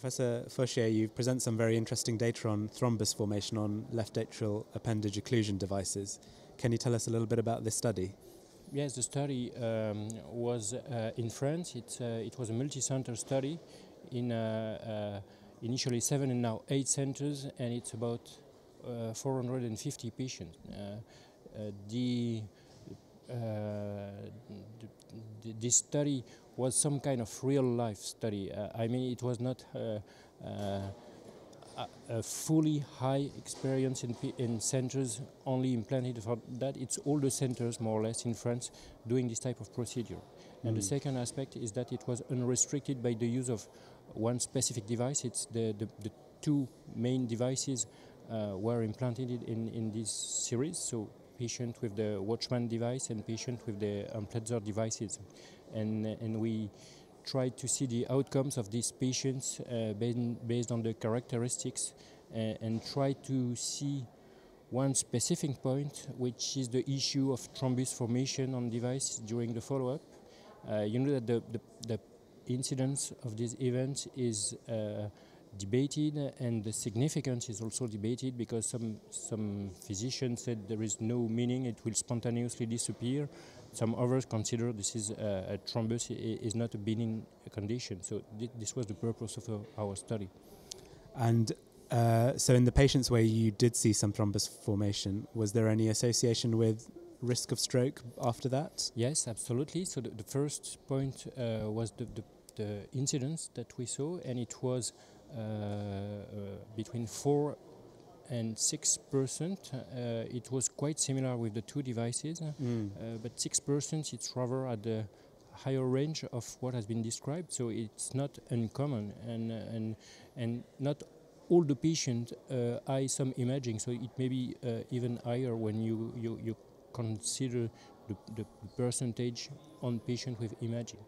Professor Fauchier, you present some very interesting data on thrombus formation on left atrial appendage occlusion devices. Can you tell us a little bit about this study? Yes, the study um, was uh, in France. It, uh, it was a multi-center study in uh, uh initially seven and now eight centers, and it's about uh, 450 patients. Uh, the, the, this study was some kind of real life study. I mean, it was not a fully high experience in, in centers only implanted for that. It's all the centers, more or less, in France doing this type of procedure. And the mm. second aspect is that it was unrestricted by the use of one specific device. It's the, the, the two main devices uh, were implanted in, in this series. So patient with the Watchman device and patient with the Amplatzer devices. And, and we try to see the outcomes of these patients uh, based on the characteristics uh, and try to see one specific point, which is the issue of thrombus formation on device during the follow-up. Uh, you know that the, the, the, incidence of these events is uh, debated and the significance is also debated because some, some physicians said there is no meaning, it will spontaneously disappear. Some others consider this is a, a thrombus is not a benign condition. So th this was the purpose of uh, our study. And uh, so, in the patients where you did see some thrombus formation, was there any association with risk of stroke after that? Yes, absolutely. So the, the first point uh, was the, the, the, incidence that we saw, and it was between four and 6%. Uh, it was quite similar with the two devices, mm. Uh, but 6% it's rather at the higher range of what has been described, so it's not uncommon and, and, and not all the patients uh, eye some imaging, so it may be uh, even higher when you, you, you consider the, the percentage on patient with imaging.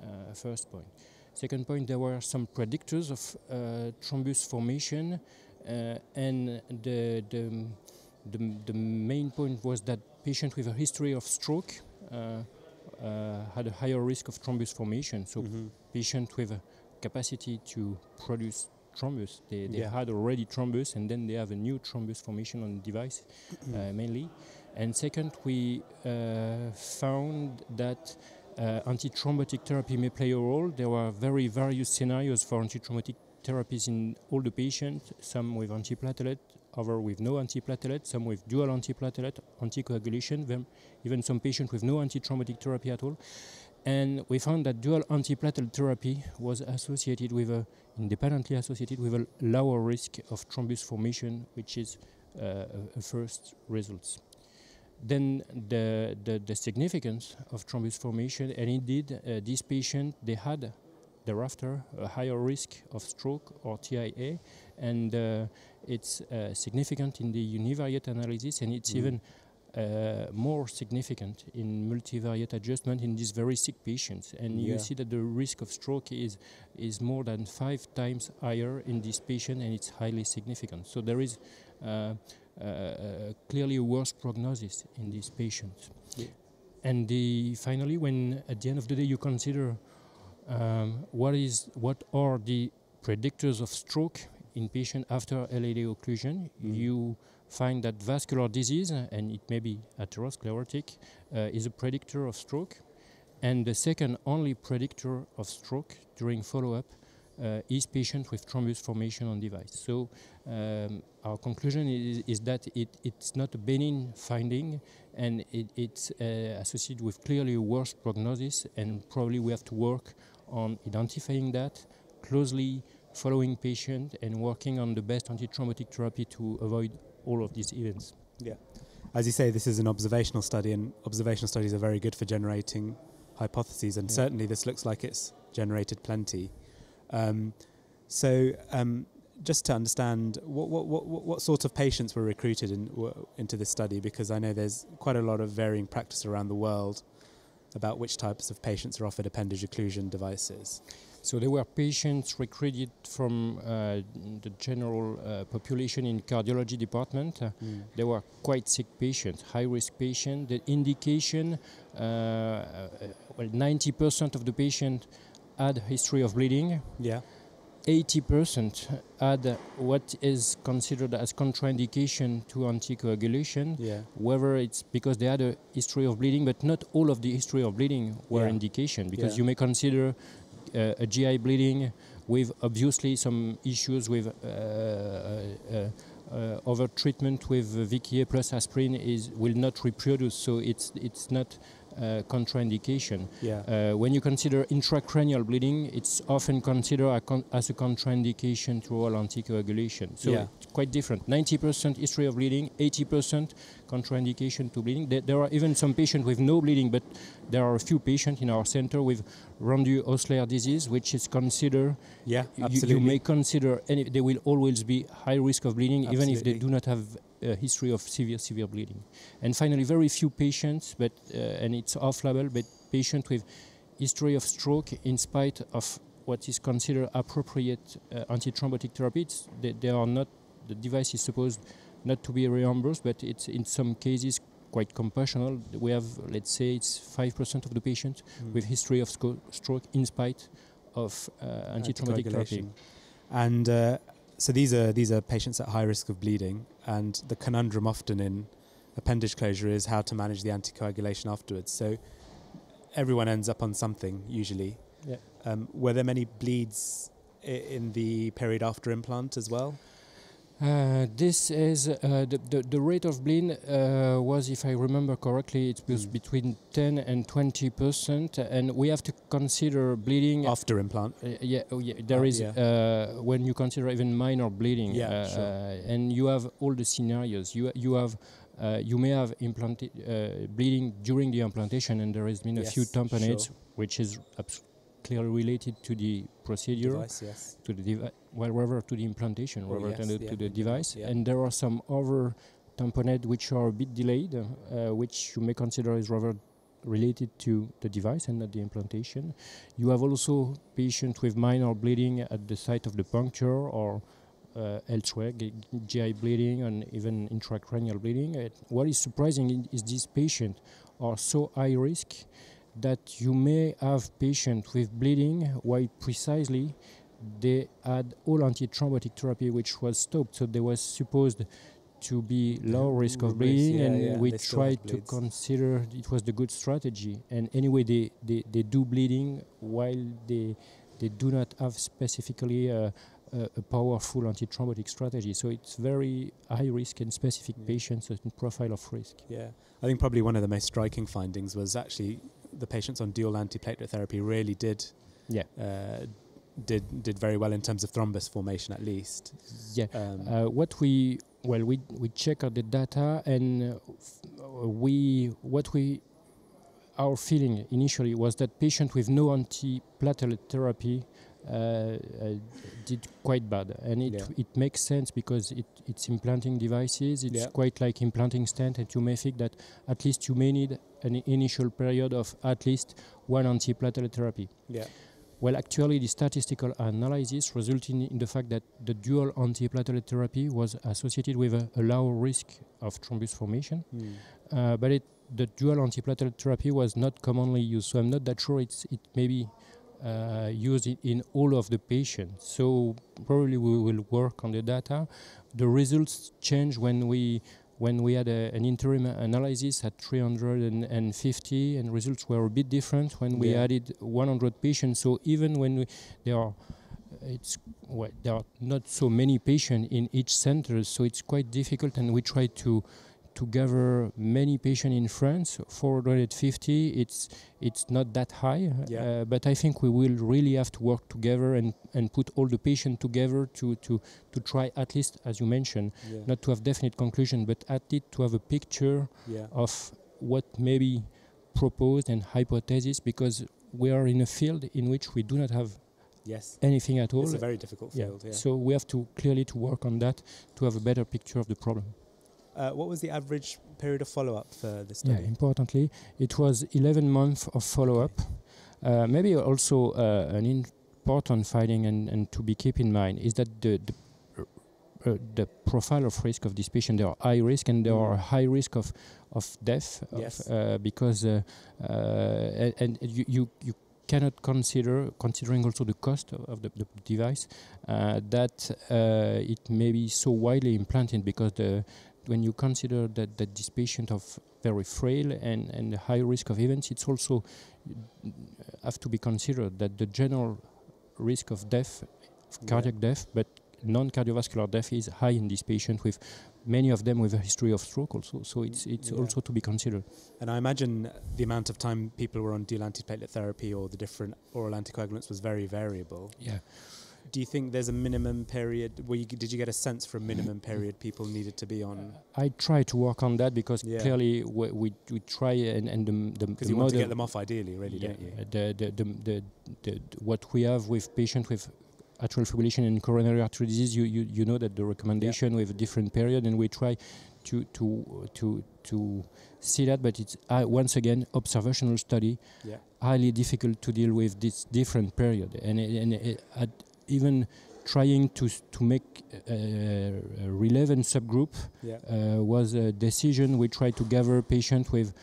Uh, first point. Second point, there were some predictors of uh, thrombus formation uh, and the, the, the, the, main point was that patients with a history of stroke uh, uh, had a higher risk of thrombus formation. So mm -hmm. patients with a capacity to produce thrombus, they, they yeah. had already thrombus and then they have a new thrombus formation on the device uh, mainly. And second, we uh, found that uh, antithrombotic therapy may play a role. There were very various scenarios for antithrombotic therapies in all the patients, some with antiplatelet, other with no antiplatelet, some with dual antiplatelet, anticoagulation, even some patients with no antithrombotic therapy at all. And we found that dual antiplatelet therapy was associated with a, independently associated with a lower risk of thrombus formation, which is uh, a first results. Then the, the, the, significance of thrombus formation, and indeed uh, these patients, they had thereafter a higher risk of stroke or TIA, and uh, it's uh, significant in the univariate analysis, and it's mm. even uh, more significant in multivariate adjustment in these very sick patients. And yeah. you see that the risk of stroke is is more than five times higher in this patient, and it's highly significant. So there is uh, clearly a worse prognosis in these patients. Yeah. And the, finally, when at the end of the day you consider um, what is what are the predictors of stroke in patient after LAA occlusion? Mm. You find that vascular disease, and it may be atherosclerotic, uh, is a predictor of stroke. And the second only predictor of stroke during follow-up uh, is patient with thrombus formation on device. So um, our conclusion is, is that it, it's not a benign finding and it, it's uh, associated with clearly worse prognosis and probably we have to work on identifying that, closely following patient and working on the best antithrombotic therapy to avoid all of these events. Yeah. As you say, this is an observational study, and observational studies are very good for generating hypotheses, and yeah. certainly this looks like it's generated plenty. Um, so, um, just to understand, what, what, what, what sort of patients were recruited in, into this study? Because I know there's quite a lot of varying practice around the world about which types of patients are offered appendage occlusion devices? So there were patients recruited from uh, the general uh, population in cardiology department. Uh, mm. They were quite sick patients, high-risk patients. The indication, uh, uh, well, 90% of the patients had history of bleeding. Yeah. 80% had what is considered as contraindication to anticoagulation, Yeah. whether it's because they had a history of bleeding, but not all of the history of bleeding were Yeah. indication, because Yeah. you may consider uh, a GI bleeding with obviously some issues with uh, uh, uh, over treatment with VKA plus aspirin is will not reproduce, so it's it's not uh, contraindication. Yeah. Uh, when you consider intracranial bleeding, it's often considered a con- as a contraindication to all anticoagulation. So Yeah. it's quite different. 90% history of bleeding, 80% contraindication to bleeding. There, are even some patients with no bleeding, but there are a few patients in our center with Rendu-Osler disease, which is considered yeah. you- Absolutely. you, may consider any, they will always be high risk of bleeding, even if they do not have a history of severe severe bleeding. And finally, very few patients, but uh, and it's off-label, but patients with history of stroke, in spite of what is considered appropriate uh, antithrombotic therapies, they, they are not. The device is supposed not to be reimbursed, but it's in some cases quite compassionate. We have, let's say, it's five percent of the patients Mm. with history of stroke, in spite of uh, antithrombotic therapy. And uh, so these are these are patients at high risk of bleeding, and the conundrum often in appendage closure is how to manage the anticoagulation afterwards. So everyone ends up on something usually. Yeah. Um, were there many bleeds i- in the period after implant as well? Uh, this is uh, the, the the rate of bleed uh, was, if I remember correctly, it was Mm. between 10 and 20 percent, and we have to consider bleeding. After implant. Uh, yeah, oh yeah, there Uh, is yeah. uh, when you consider even minor bleeding, Yeah, uh, sure. and you have all the scenarios. You you have uh, you may have implanted uh, bleeding during the implantation, and there has been a few tamponades, sure. which is abs- clearly related to the procedure Device, yes. to the device, well, rather to the implantation Oh, rather yes, the- yeah, to the device. yeah. And there are some other tamponades which are a bit delayed, uh, which you may consider is rather related to the device and not the implantation. You have also patients with minor bleeding at the site of the puncture or uh, elsewhere, GI bleeding and even intracranial bleeding. Uh, what is surprising is these patients are so high risk that you may have patients with bleeding while precisely they had all antithrombotic therapy which was stopped. So they was supposed to be low risk of bleeding yeah, and yeah, we they still had tried to consider it was the good strategy. And anyway they, they, they do bleeding while they they do not have specifically a, a, a powerful antithrombotic strategy. So it's very high risk in specific Yeah. patients and profile of risk. Yeah, I think probably one of the most striking findings was actually the patients on dual antiplatelet therapy really did yeah uh, did did very well in terms of thrombus formation at least. yeah Um, Uh, what we well we we check the data and uh, we what we our feeling initially was that patient with no antiplatelet therapy did quite bad and it Yeah. it makes sense because it it's implanting devices it's Yeah. quite like implanting stent and you may think that at least you may need an initial period of at least one antiplatelet therapy yeah, well, actually, the statistical analysis resulted in the fact that the dual antiplatelet therapy was associated with a, a low risk of thrombus formation, Mm. uh, but it, the dual antiplatelet therapy was not commonly used. So I'm not that sure it's it may be uh, used in, in all of the patients. So probably we will work on the data. The results change when we when we had a, an interim analysis at 350 and results were a bit different when we Yeah. added 100 patients so even when we, there are it's well, there are not so many patients in each center so it's quite difficult and we try to to gather many patients in France 450 it's it's not that high Yeah. uh, but I think we will really have to work together and and put all the patients together to to to try at least as you mentioned yeah, not to have definite conclusion, but at least to have a picture yeah, of what may be proposed and hypothesis, because we are in a field in which we do not have yes. anything at all. It's a very difficult field. Yeah. So we have to clearly to work on that to have a better picture of the problem. Uh, what was the average period of follow-up for this study? Yeah, importantly, it was 11 months of follow-up. Uh, maybe also uh, an important finding and, and to be keep in mind is that the, the uh, the profile of risk of this patient, they are high risk and they Mm. are high risk of of death of, Yes. uh, because uh, uh, and, and you, you you cannot consider, considering also the cost of, the, the, device, uh, that uh, it may be so widely implanted because the when you consider that, that this patient of very frail and, and high risk of events, it's also uh, have to be considered that the general risk of death, of cardiac yeah. death, but non-cardiovascular death is high in this patient with many of them with a history of stroke also. So it's it's yeah. also to be considered. And I imagine the amount of time people were on dual antiplatelet therapy or the different oral anticoagulants was very variable. Yeah. Do you think there's a minimum period? Where You, did you get a sense for a minimum period people needed to be on? I try to work on that because yeah. clearly we, we, we try and, and the, the, the you want to get them off ideally, really, yeah, don't you? The, the, the, the, what we have with patients with atrial fibrillation and coronary artery disease, you, you, you know that the recommendation yeah. with a different period, and we try to to to to see that, but it's uh, once again observational study, yeah. highly difficult to deal with this different period, and and uh, even trying to to make uh, a relevant subgroup yeah. uh, was a decision. We tried to gather patients with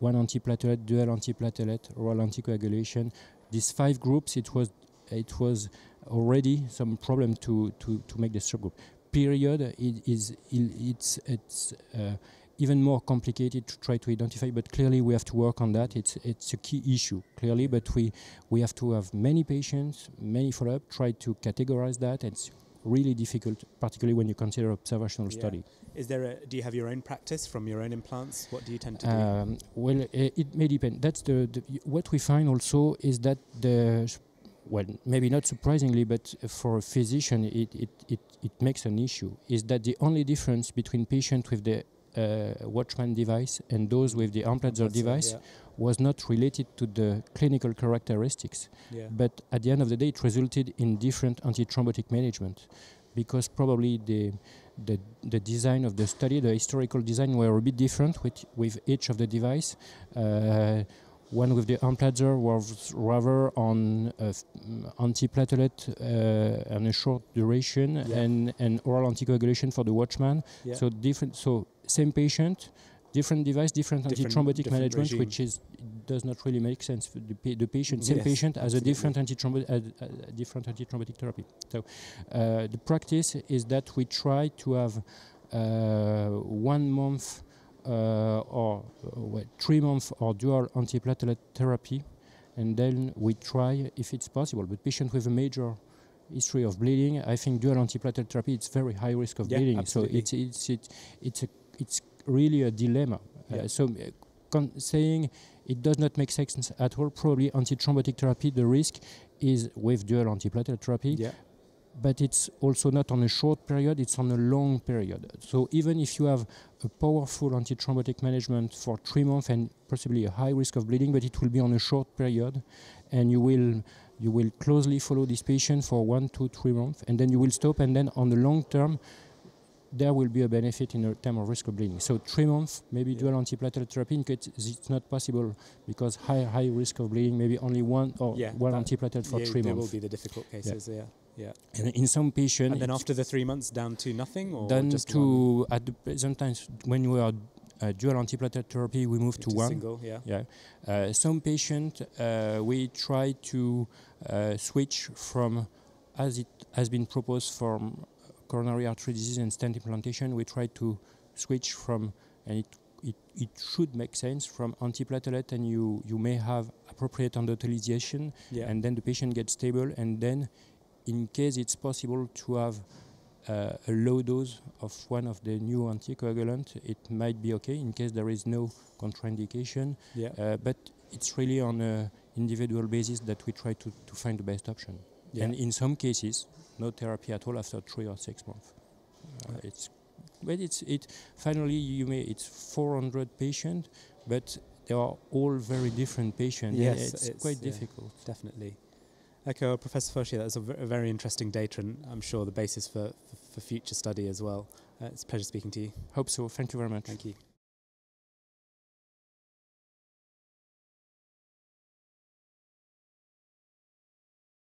one antiplatelet, dual antiplatelet, oral anticoagulation. These five groups, it was it was already some problem to, to, to make the subgroup. Period it is it's it's uh, even more complicated to try to identify, but clearly we have to work on that. It's it's a key issue clearly, but we we have to have many patients, many follow-up, try to categorize that. It's really difficult, particularly when you consider observational yeah. study. Is there a, do you have your own practice from your own implants? What do you tend to do? Um, well, it, it may depend. That's the, the, what we find also is that the well, maybe not surprisingly, but for a physician, it, it, it, it makes an issue, is that the only difference between patients with the Watchman device and those with the Amplatzer device yeah. was not related to the clinical characteristics. Yeah. But at the end of the day, it resulted in different antithrombotic management because probably the, the, the design of the study, the historical design, were a bit different with, with each of the device. Uh, one with the Amplatzer was rather on uh, antiplatelet uh, and a short duration yeah. and, and oral anticoagulation for the Watchman. Yeah. So different. So same patient, different device, different, different antithrombotic management, regime. which is does not really make sense for the, pa the patient. Same yes, patient has a different antithrombotic uh, uh, different antithrombotic therapy. So uh, the practice is that we try to have uh, one month or uh, three months or dual antiplatelet therapy, and then we try if it's possible. But patients with a major history of bleeding, I think dual antiplatelet therapy it's very high risk of yeah, bleeding. Absolutely. So it's it's it's it's a, it's really a dilemma. Uh, yeah. Uh, so saying it does not make sense at all. Probably antithrombotic therapy, the risk is with dual antiplatelet therapy. Yeah but it's also not on a short period, it's on a long period. So even if you have a powerful antithrombotic management for three months and possibly a high risk of bleeding, but it will be on a short period, and you will you will closely follow this patient for one, two, three months, and then you will stop, and then on the long term, there will be a benefit in terms of risk of bleeding. So three months, maybe yeah. dual antiplatelet therapy, in case it's not possible because high high risk of bleeding, maybe only one or yeah, one antiplatelet for yeah, three months. There will be the difficult cases, yeah. Yeah. And in some patients. And then after the three months, down to nothing, or down to the present times when we are uh, dual antiplatelet therapy, we move to one. Single, yeah. Yeah. Uh, some patient uh, we try to uh, switch from, as it has been proposed from coronary artery disease and stent implantation, we try to switch from, and it it, it should make sense from antiplatelet and you, you may have appropriate endothelialization yeah. and then the patient gets stable and then in case it's possible to have uh, a low dose of one of the new anticoagulant, it might be okay in case there is no contraindication. Yeah. Uh, but it's really on an individual basis that we try to, to find the best option. Yeah. And in some cases, no therapy at all after three or six months. Uh, it's, but it's it. Finally, you may it's 400 patients, but they are all very different patients. Yes, it's, it's quite yeah, difficult. Definitely. Okay, well, Professor Fauchier, that's a, v- a very interesting data, and I'm sure the basis for, for, for future study as well. Uh, it's a pleasure speaking to you. Hope so. Thank you very much. Thank you.